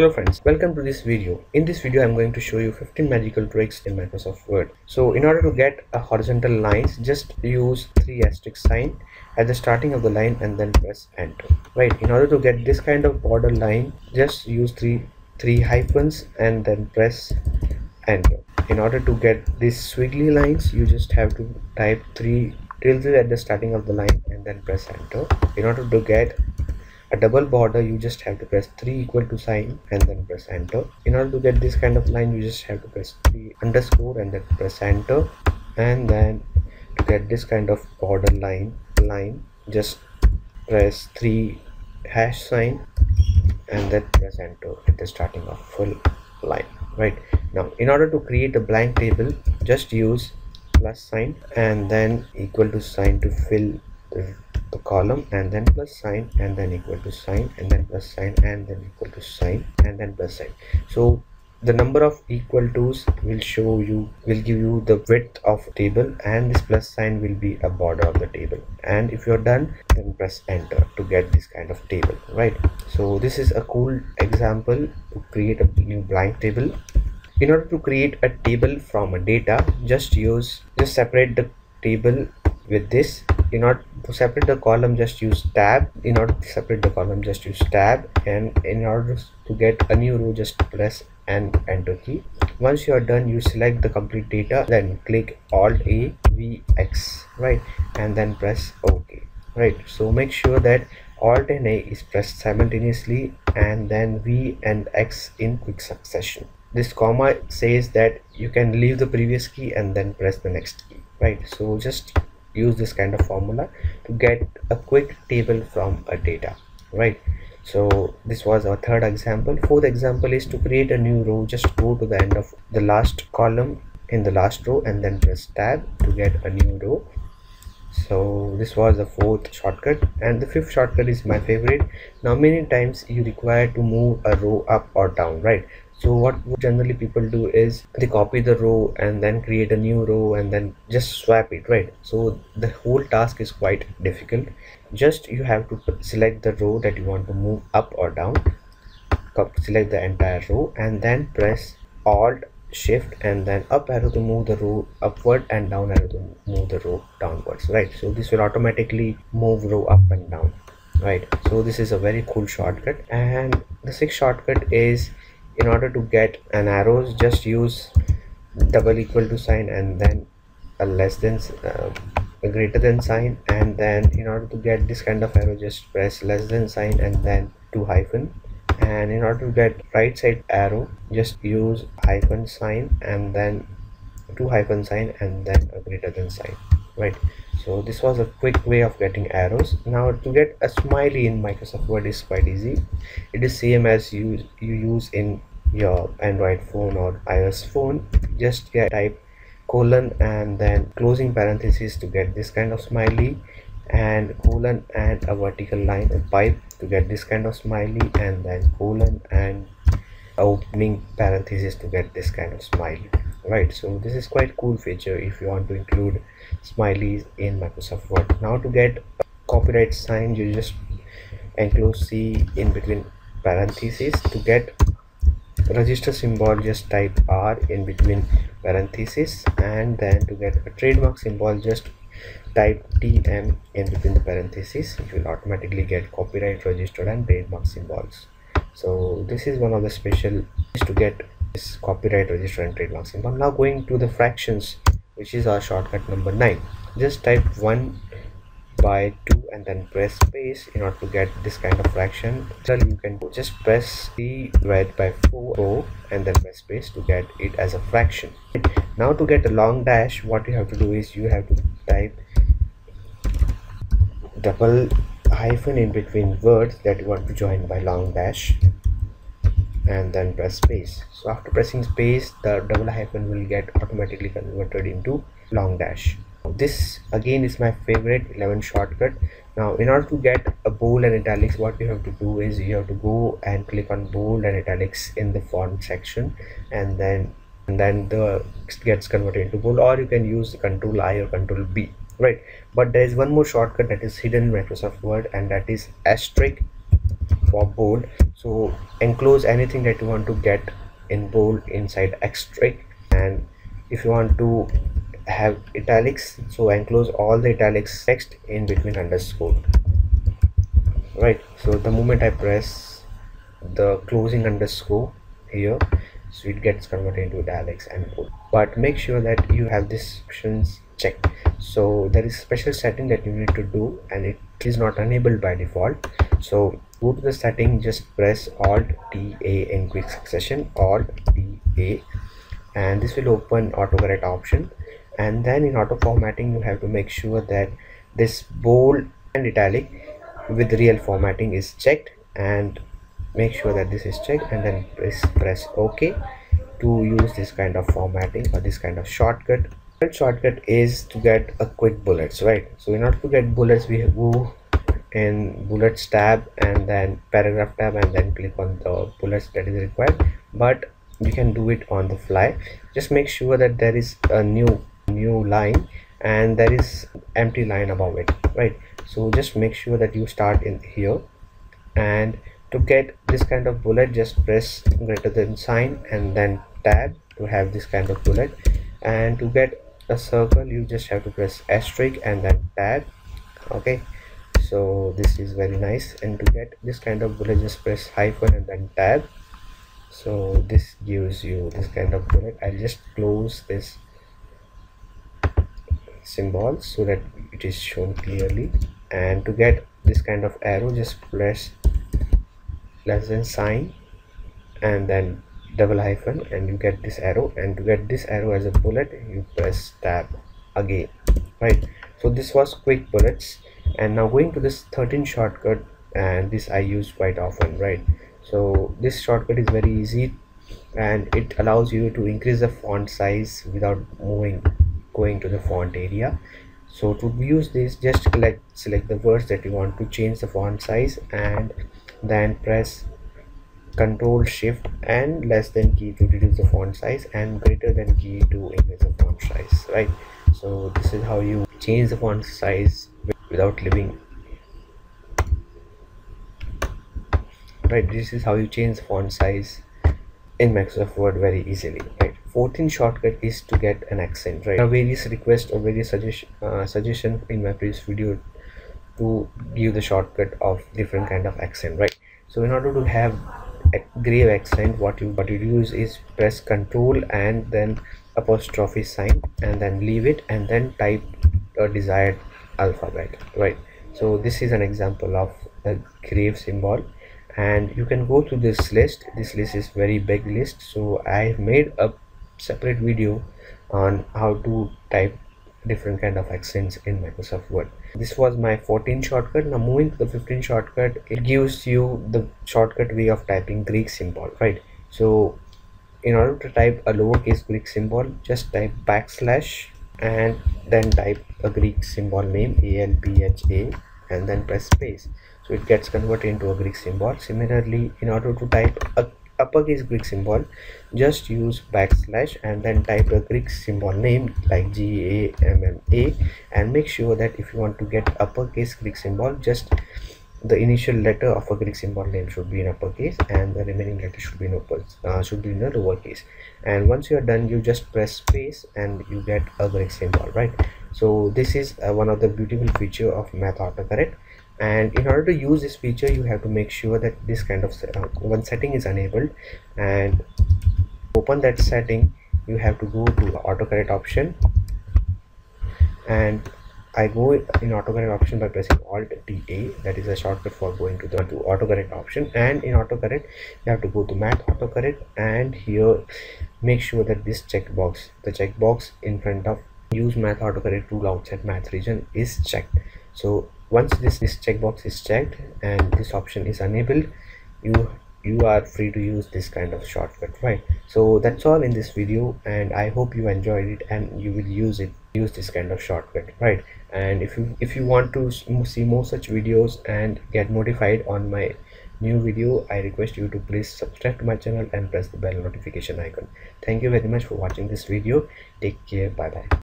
Hello friends, welcome to this video. In this video, I'm going to show you 15 magical tricks in Microsoft Word. So in order to get a horizontal lines, just use three asterisk sign at the starting of the line and then press enter. Right, in order to get this kind of border line, just use three, three hyphens and then press enter. In order to get these squiggly lines, you just have to type three tilde at the starting of the line and then press enter. In order to get a double border you just have to press 3 equal to sign and then press enter. In order to get this kind of line you just have to press 3 underscore and then press enter. And then to get this kind of border line line just press 3 hash sign and then press enter at the starting of full line right? Now in order to create a blank table just use plus sign and then equal to sign to fill the the column and then plus sign and then equal to sign and then plus sign and then equal to sign and then plus sign. So the number of equal to's will show you will give you the width of table and this plus sign will be a border of the table. And if you're done then press enter to get this kind of table right? So this is a cool example to create a new blank table. In order to create a table from a data just use just separate the table with this in order to separate the column just use tab. In order to separate the column just use tab. And in order to get a new row just press and enter key. Once you are done you select the complete data then click alt a v x right and then press ok right. So make sure that alt and a is pressed simultaneously and then v and x in quick succession. This comma says that you can leave the previous key and then press the next key right. So just use this kind of formula to get a quick table from a data right? So this was our third example. Fourth example is to create a new row. Just go to the end of the last column in the last row and then press tab to get a new row. So this was the fourth shortcut. And the fifth shortcut is my favorite. Now many times you require to move a row up or down right so what generally people do is they copy the row and then create a new row and then just swap it right? So the whole task is quite difficult. Just you have to select the row that you want to move up or down. Select the entire row and then press alt shift and then up arrow to move the row upward and down arrow to move the row downwards right? So this will automatically move row up and down right? So this is a very cool shortcut. And the sixth shortcut is in order to get an arrows just use double equal to sign and then a less than uh, a greater than sign. And then in order to get this kind of arrow just press less than sign and then two hyphen. And in order to get right side arrow just use hyphen sign and then two hyphen sign and then a greater than sign right? So this was a quick way of getting arrows. Now to get a smiley in microsoft word is quite easy. It is same as you you use in your android phone or ios phone just get type colon and then closing parenthesis to get this kind of smiley and colon and a vertical line a pipe to get this kind of smiley and then colon and opening parenthesis to get this kind of smiley. Right so this is quite cool feature if you want to include smileys in microsoft word. Now to get copyright sign you just enclose c in between parentheses to get register symbol just type r in between parentheses and then to get a trademark symbol just type tm in between the parentheses. You will automatically get copyright registered and trademark symbols. So this is one of the special ways to get this copyright registered and trademark symbol. Now going to the fractions which is our shortcut number nine. Just type one by 2 and then press space in order to get this kind of fraction. So you can just press the divided by 4 and then press space to get it as a fraction. Now to get a long dash what you have to do is you have to type double hyphen in between words that you want to join by long dash and then press space. So after pressing space the double hyphen will get automatically converted into long dash this again is my favorite 11 shortcut. Now in order to get a bold and italics what you have to do is you have to go and click on bold and italics in the font section and then and then the gets converted into bold or you can use control i or control b right? But there is one more shortcut that is hidden in microsoft word and that is asterisk for bold. So enclose anything that you want to get in bold inside asterisk. And if you want to have italics so enclose all the italics text in between underscore. Right so the moment i press the closing underscore here so it gets converted into italics and bold but make sure that you have these options checked. So there is special setting that you need to do and it is not enabled by default. So go to the setting just press alt t a in quick succession alt t a and this will open autocorrect option and then in auto formatting you have to make sure that this bold and italic with real formatting is checked and make sure that this is checked and then press press ok to use this kind of formatting or this kind of shortcut. Shortcut is to get a quick bullets right? So in order to get bullets we go in bullets tab and then paragraph tab and then click on the bullets that is required. But you can do it on the fly. Just make sure that there is a new new line and there is empty line above it right? So just make sure that you start in here and to get this kind of bullet just press greater than sign and then tab to have this kind of bullet. And to get a circle you just have to press asterisk and then tab okay? So this is very nice. And to get this kind of bullet just press hyphen and then tab. So this gives you this kind of bullet. I'll just close this symbol so that it is shown clearly. And to get this kind of arrow just press less than sign and then double hyphen and you get this arrow. And to get this arrow as a bullet you press tab again right? So this was quick bullets. And now going to this 13 shortcut and this i use quite often right? So this shortcut is very easy and it allows you to increase the font size without moving going to the font area. So to use this just select select the words that you want to change the font size and then press control shift and less than key to reduce the font size and greater than key to increase the font size right? So this is how you change the font size without leaving. Right this is how you change the font size in Microsoft Word very easily right 14 shortcut is to get an accent right? There various requests or various suggestion uh, suggestion in my previous video to give the shortcut of different kind of accent right? So in order to have a grave accent what you what you use is press control and then apostrophe sign and then leave it and then type a desired alphabet right? So this is an example of a grave symbol. And you can go to this list. This list is very big list. So i made a separate video on how to type different kind of accents in microsoft word. This was my 14 shortcut. Now moving to the 15 shortcut it gives you the shortcut way of typing greek symbol right? So in order to type a lowercase greek symbol just type backslash and then type a greek symbol name a l p h a and then press space. So it gets converted into a greek symbol. Similarly in order to type a uppercase greek symbol just use backslash and then type a greek symbol name like g a m m a and make sure that if you want to get uppercase greek symbol just the initial letter of a Greek symbol name should be in uppercase and the remaining letter should be in upper uh, should be in the lowercase and once you are done you just press space and you get a Greek symbol right? So this is uh, one of the beautiful feature of math autocorrect and in order to use this feature you have to make sure that this kind of uh, one setting is enabled. And open that setting you have to go to autocorrect option. And I go in autocorrect option by pressing alt TA that is a shortcut for going to the to autocorrect option. And in autocorrect you have to go to math autocorrect. And here make sure that this checkbox the checkbox in front of use math autocorrect tool outside math region is checked. So once this this checkbox is checked and this option is enabled you you are free to use this kind of shortcut right? So that's all in this video and i hope you enjoyed it and you will use it use this kind of shortcut right? And if you if you want to see more such videos and get notified on my new video i request you to please subscribe to my channel and press the bell notification icon. Thank you very much for watching this video. Take care. Bye bye